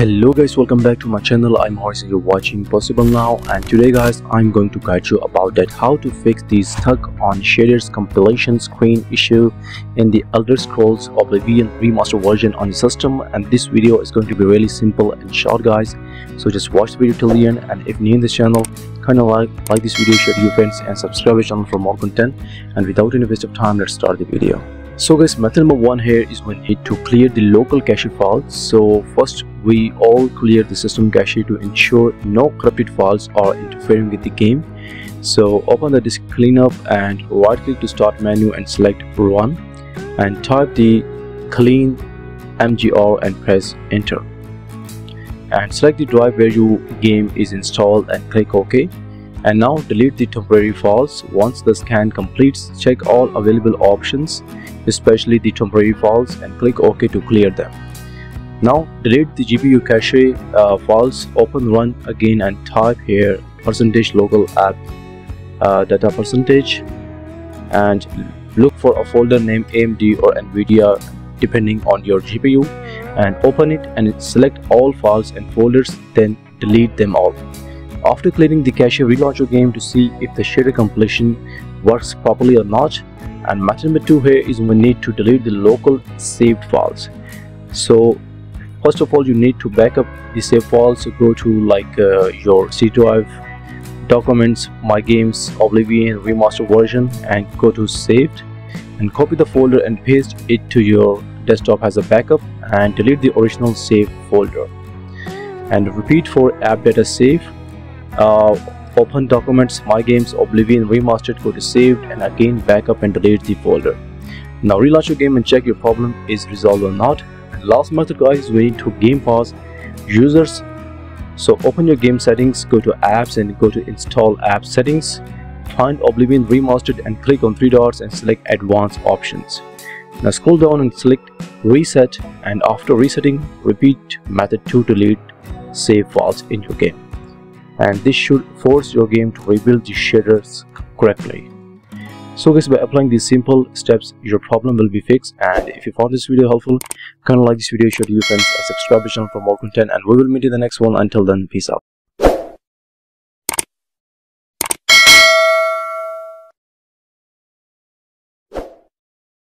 hello guys welcome back to my channel. I'm and you're watching possible now. And today guys i'm going to guide you about that how to fix the stuck on shaders compilation screen issue in the elder scrolls oblivion remaster version on the system. And this video is going to be really simple and short guys. So just watch the video till the end. And if new in this channel kind of like like this video share to your friends and subscribe to the channel for more content. And without any waste of time let's start the video. So guys method number one here is we need to clear the local cache files so first we all clear the system cache to ensure no corrupted files are interfering with the game. So open the disk cleanup and right click to start menu and select run and type the clean mgr and press enter. And select the drive where your game is installed and click ok. And now delete the temporary files. Once the scan completes check all available options especially the temporary files and click OK to clear them. Now delete the GPU cache uh, files, open run again and type here percentage local app uh, data percentage and look for a folder named AMD or NVIDIA depending on your GPU and open it and select all files and folders then delete them all. After clearing the cache, relaunch your game to see if the shader compilation works properly or not and method number two here is we need to delete the local saved files so first of all you need to backup the save files. So go to like uh, your C drive documents my games oblivion remaster version and go to saved and copy the folder and paste it to your desktop as a backup and delete the original save folder. And repeat for app data save. Uh, open documents my games oblivion remastered go to saved and again backup and delete the folder. Now relaunch your game and check your problem is resolved or not last method guys is way to game pass users. So open your game settings go to apps and go to install app settings find oblivion remastered and click on three dots and select advanced options. Now scroll down and select reset and after resetting repeat method 2 to delete save files in your game. And this should force your game to rebuild the shaders correctly. So guys by applying these simple steps your problem will be fixed. And if you found this video helpful kind of like this video share to your friends and subscribe to the channel for more content. And we will meet in the next one. Until then peace out.